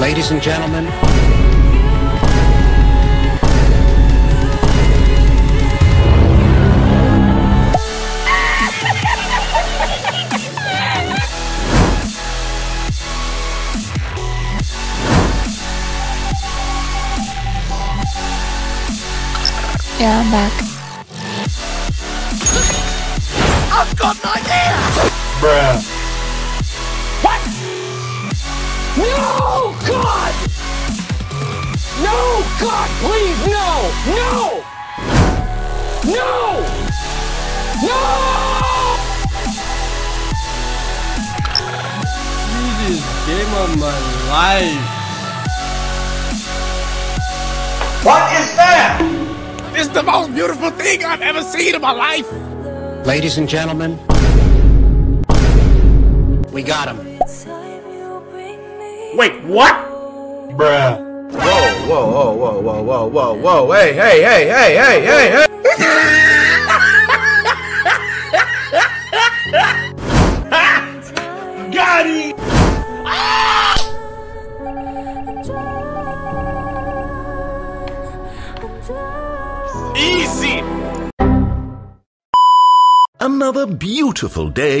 Ladies and gentlemen, Yeah, I'm back. I've got an idea! Bruh. No! God, please, no! No! No! No! This is game of my life. What is that? This is the most beautiful thing I've ever seen in my life! ladies and gentlemen, we got him. Time you bring me. Wait, what? Bruh. Whoa, whoa, whoa, whoa, whoa, whoa, whoa, whoa, hey, hey, hey, hey, hey, hey, hey! Got him! Easy! Another beautiful day.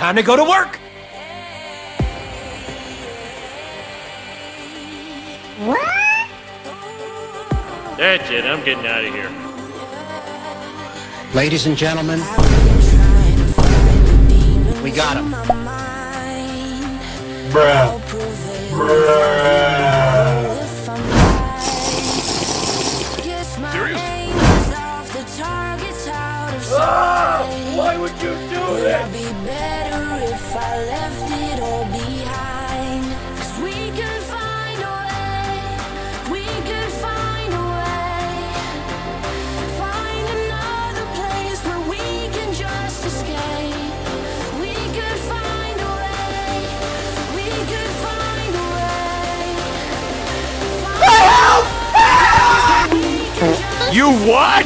Time to go to work! That's it, I'm getting out of here. Ladies and gentlemen, we got him. Bruh. Bruh. You what?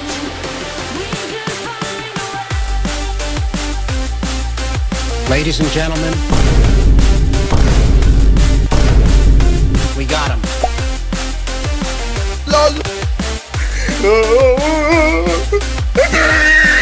Ladies and gentlemen, we got him. do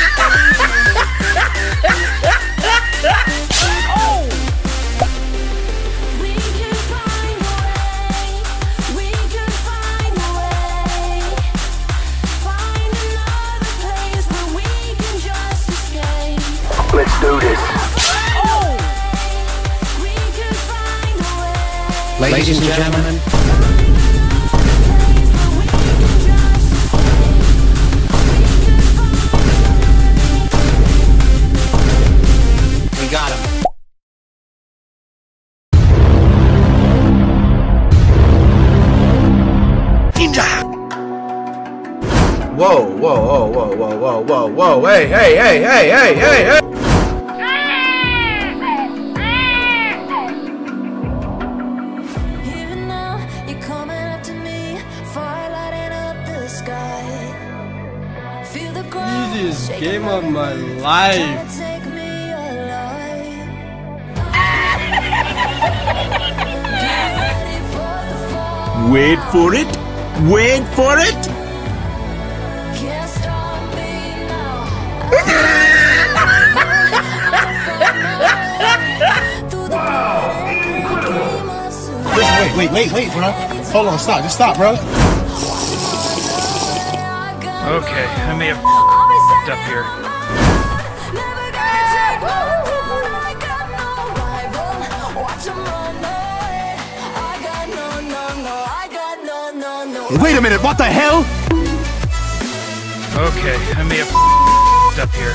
Ladies and gentlemen, we got him. Whoa, whoa, whoa, whoa, whoa, whoa, whoa, whoa, hey, hey, hey, hey, hey, hey, hey! Ready for the fall. Wait for it. Wait for it. Can't stop me now. Wait, wait, wait, wait, bro. Hold on, stop. Just stop, bro. Okay, I may have up here. Wait a minute. What the hell? Okay, I may have up here.